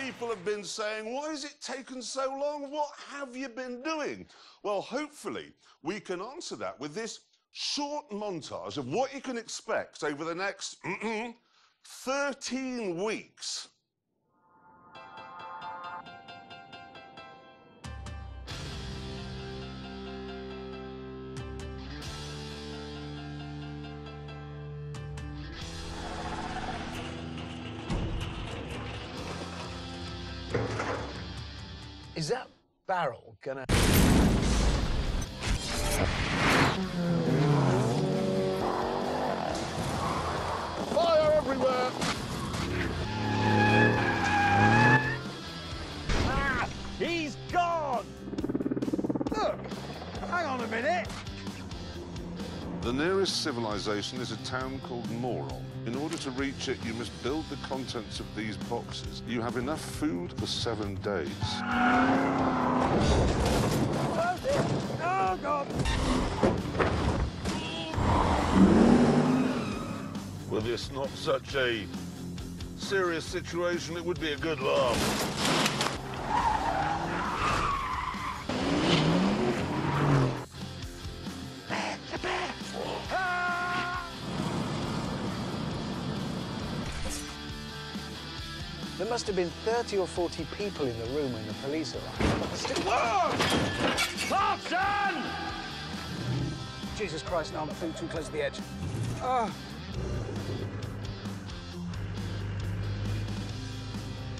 people have been saying, why has it taken so long? What have you been doing? Well, hopefully, we can answer that with this short montage of what you can expect over the next 13 weeks. Barrel gonna... Fire everywhere! Ah! He's gone! Look! Hang on a minute! The nearest civilization is a town called Moron. In order to reach it, you must build the contents of these boxes. You have enough food for seven days. Oh, God! Were this not such a serious situation, it would be a good laugh. Must have been 30 or 40 people in the room when the police arrived. Clarkson! Jesus Christ, no, I'm too, too close to the edge. Ah.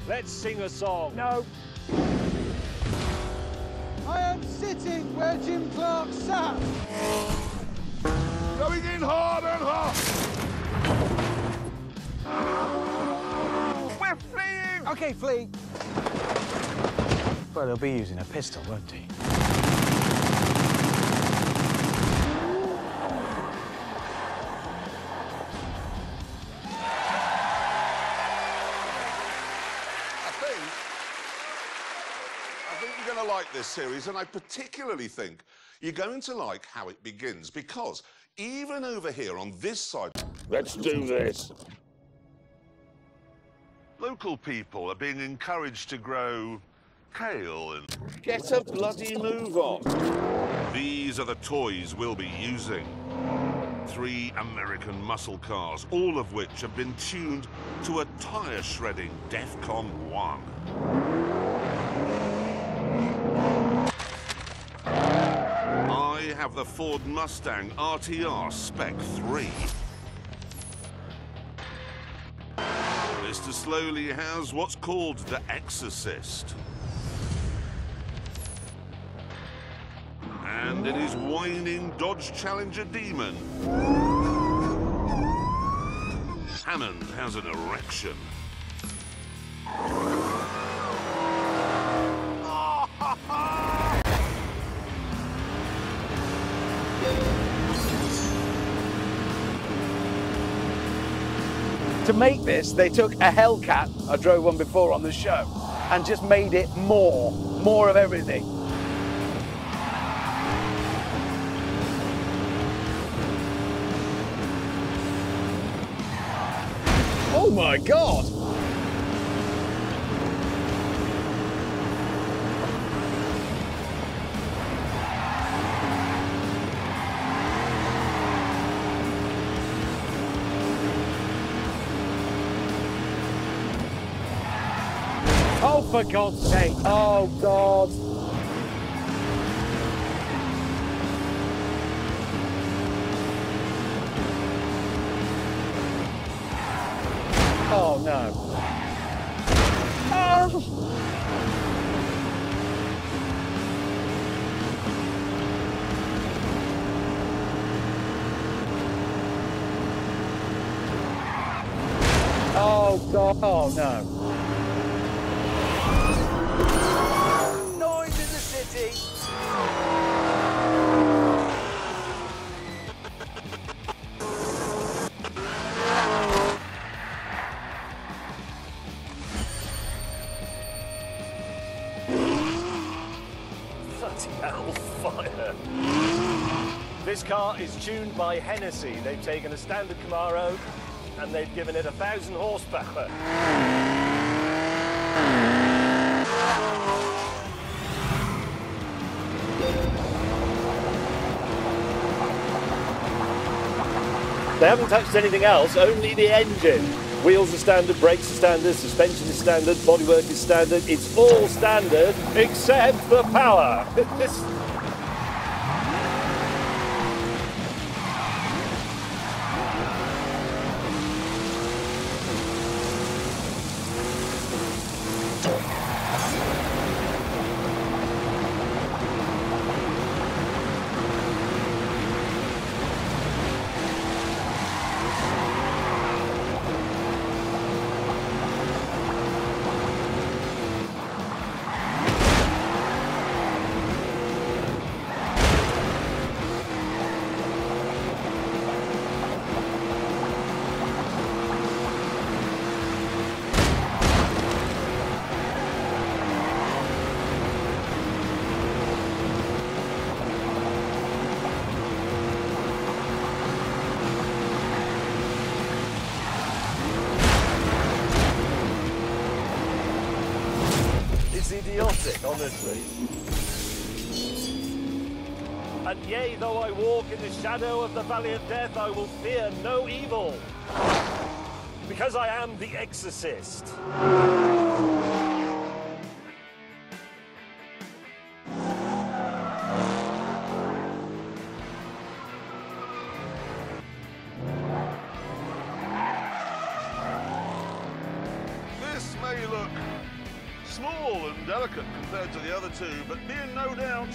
Let's sing a song. No. I am sitting where Jim Clark sat. Going in hard and hard! OK, flee. Well, he'll be using a pistol, won't he? I think you're going to like this series, and I particularly think you're going to like how it begins, because even over here on this side... Let's do this. Local people are being encouraged to grow kale and... Get a bloody move on. These are the toys we'll be using. Three American muscle cars, all of which have been tuned to a tire shredding DEFCON 1. I have the Ford Mustang RTR Spec 3. Mr. Slowly has what's called the Exorcist. And in his whining Dodge Challenger Demon, Hammond has an erection. To make this, they took a Hellcat, I drove one before on the show, and just made it more, more of everything. Oh my God! Oh, for God's sake. Oh God! Oh no! Oh. Oh God! Oh no! This car is tuned by Hennessey. They've taken a standard Camaro and they've given it a thousand horsepower. They haven't touched anything else, only the engine. Wheels are standard, brakes are standard, suspension is standard, bodywork is standard. It's all standard except the power. this idiotic, honestly. And yea, though I walk in the shadow of the valley of death, I will fear no evil. Because I am the exorcist. Compared to the other two, but be in no doubt,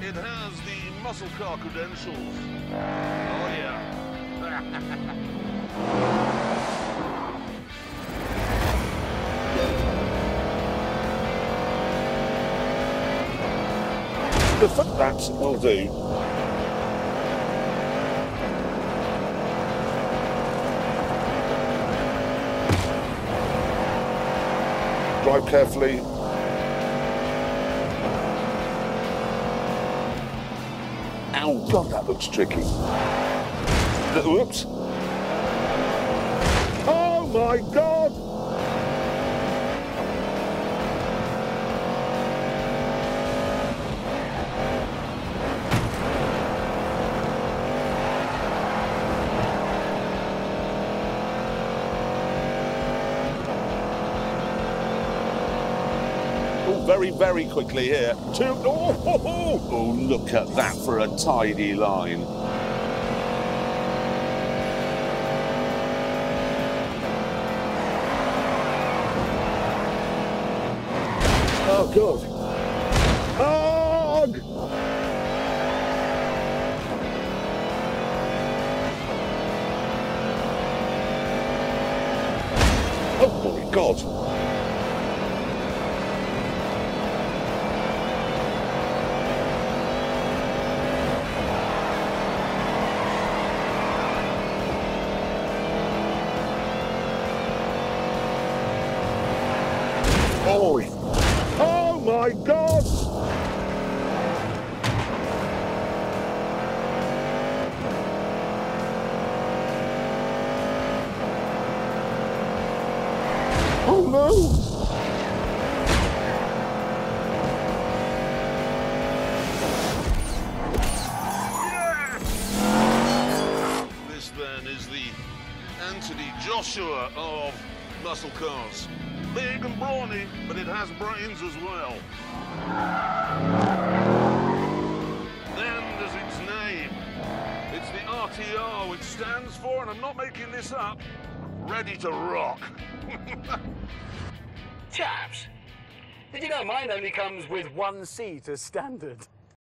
it has the muscle car credentials. Oh yeah. the fuck that will do. Drive carefully. That looks tricky. Whoops. Oh, very, very quickly here. Two. Oh, oh, look at that for a tidy line. Oh, God. Hog! Oh, my God. Holy. Oh my god! Oh no! This then is the Anthony Joshua of muscle cars. Big and brawny, but it has brains as well. Then there's its name. It's the RTR, which stands for, and I'm not making this up, ready to rock. Chaps, did you know mine only comes with one seat as standard?